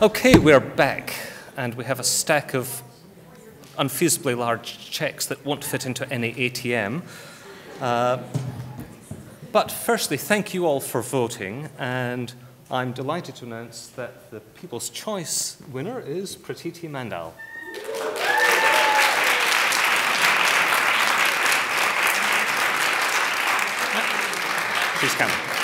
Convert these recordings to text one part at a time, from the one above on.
Okay, we're back, and we have a stack of unfeasibly large checks that won't fit into any ATM. Uh, but firstly, thank you all for voting, and I'm delighted to announce that the People's Choice winner is Pratiti Mandal. She's coming.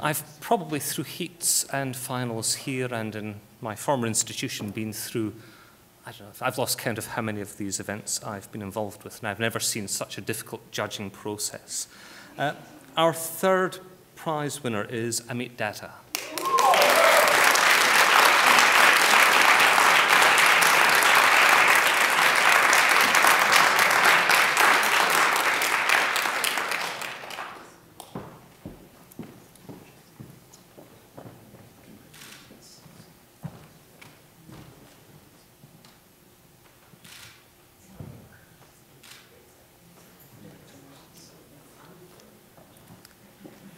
I've probably through heats and finals here and in my former institution been through, I don't know, I've lost count of how many of these events I've been involved with, and I've never seen such a difficult judging process. Uh, our third prize winner is Amit Datta.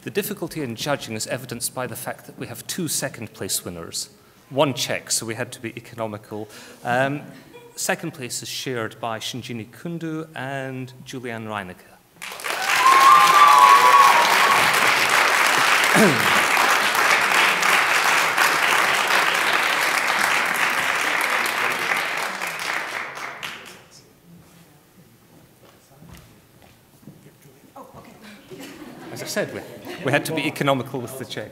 The difficulty in judging is evidenced by the fact that we have two second place winners. One check, so we had to be economical. Um, second place is shared by Shinjini Kundu and Julian Reinecke. As I said, we we had to be economical with the check.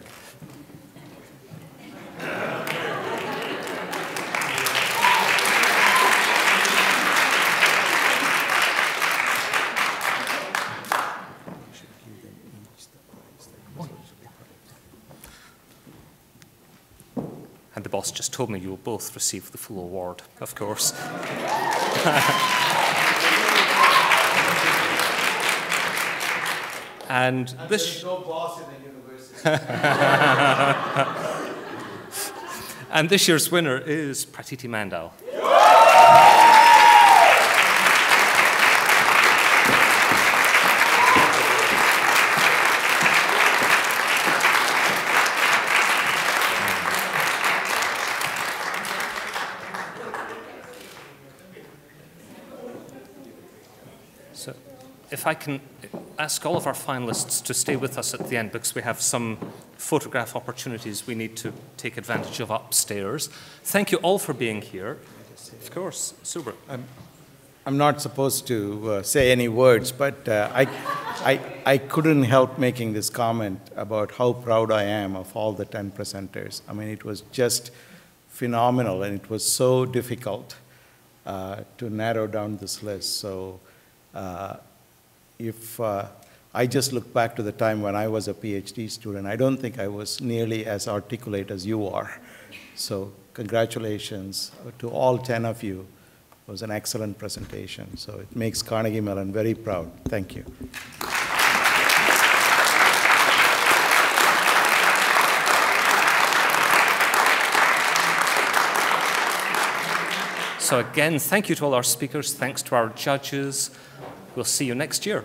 And the boss just told me you will both receive the full award, of course. And, and this. no boss in the university. and this year's winner is Pratiti Mandal. So, if I can ask all of our finalists to stay with us at the end because we have some photograph opportunities we need to take advantage of upstairs. Thank you all for being here. Of course, Subra. I'm, I'm not supposed to uh, say any words, but uh, I, I, I couldn't help making this comment about how proud I am of all the 10 presenters. I mean, it was just phenomenal, and it was so difficult uh, to narrow down this list. So uh, if uh, I just look back to the time when I was a PhD student, I don't think I was nearly as articulate as you are. So congratulations to all 10 of you. It was an excellent presentation. So it makes Carnegie Mellon very proud. Thank you. So again, thank you to all our speakers. Thanks to our judges. We'll see you next year.